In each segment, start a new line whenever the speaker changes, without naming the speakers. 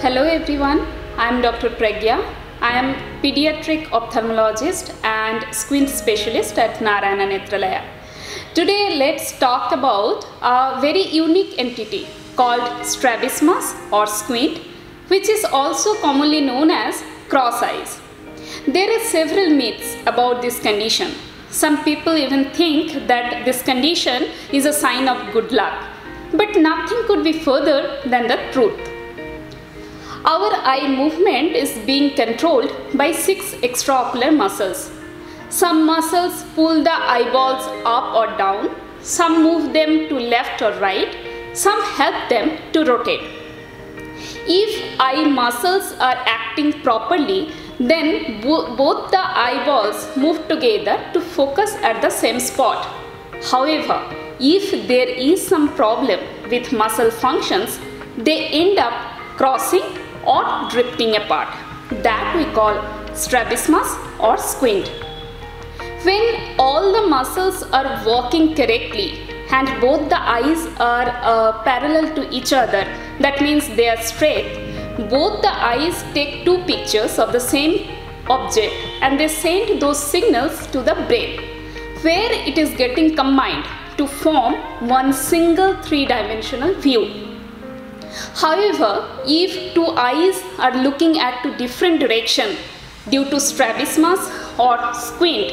Hello everyone, I am Dr. Prajna. I am pediatric ophthalmologist and squint specialist at Narayana Nethralaya. Today let's talk about a very unique entity called strabismus or squint which is also commonly known as cross eyes. There are several myths about this condition. Some people even think that this condition is a sign of good luck, but nothing could be further than the truth. Eye movement is being controlled by six extraocular muscles. Some muscles pull the eyeballs up or down, some move them to left or right, some help them to rotate. If eye muscles are acting properly, then bo both the eyeballs move together to focus at the same spot. However, if there is some problem with muscle functions, they end up crossing or drifting apart. That we call strabismus or squint. When all the muscles are working correctly and both the eyes are uh, parallel to each other, that means they are straight, both the eyes take two pictures of the same object and they send those signals to the brain where it is getting combined to form one single three-dimensional view. However, if two eyes are looking at two different direction due to strabismus or squint,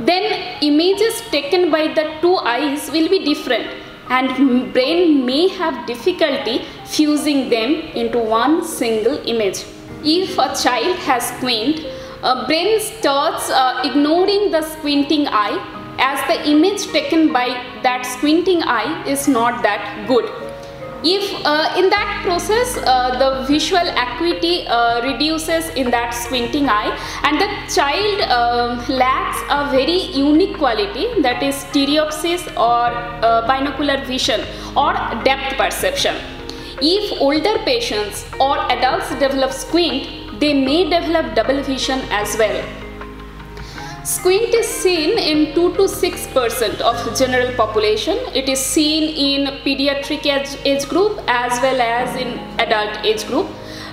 then images taken by the two eyes will be different and brain may have difficulty fusing them into one single image. If a child has squint, a brain starts uh, ignoring the squinting eye as the image taken by that squinting eye is not that good if uh, in that process uh, the visual acuity uh, reduces in that squinting eye and the child um, lacks a very unique quality that is stereopsis or uh, binocular vision or depth perception. If older patients or adults develop squint they may develop double vision as well Squint is seen in 2 to 6 percent of the general population. It is seen in pediatric age, age group as well as in adult age group.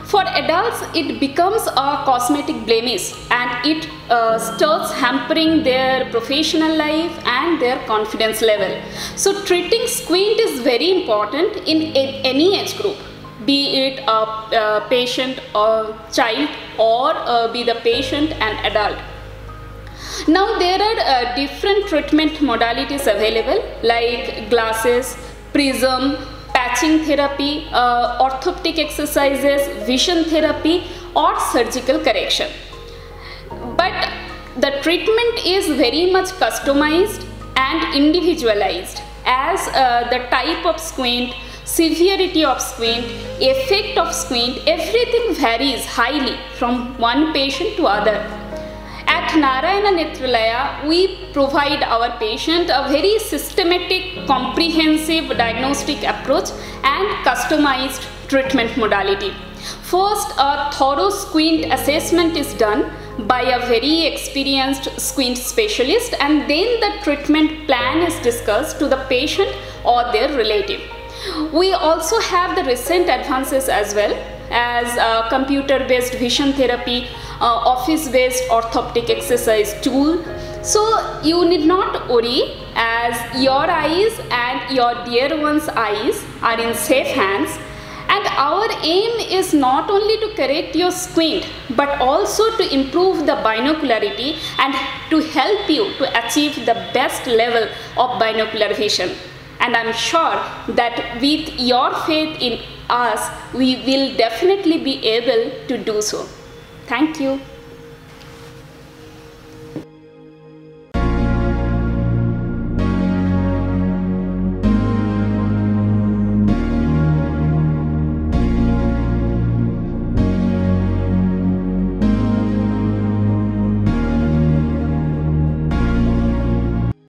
For adults, it becomes a cosmetic blemish and it uh, starts hampering their professional life and their confidence level. So treating squint is very important in any age group be it a, a patient or child or uh, be the patient and adult. Now there are uh, different treatment modalities available like glasses, prism, patching therapy, uh, orthoptic exercises, vision therapy or surgical correction. But the treatment is very much customized and individualized as uh, the type of squint, severity of squint, effect of squint, everything varies highly from one patient to other. At Narayana Nethralaya, we provide our patient a very systematic, comprehensive diagnostic approach and customized treatment modality. First, a thorough squint assessment is done by a very experienced squint specialist and then the treatment plan is discussed to the patient or their relative. We also have the recent advances as well as uh, computer based vision therapy, uh, office based orthoptic exercise tool. So you need not worry as your eyes and your dear one's eyes are in safe hands and our aim is not only to correct your squint but also to improve the binocularity and to help you to achieve the best level of binocular vision and I'm sure that with your faith in us, we will definitely be able to do so. Thank you.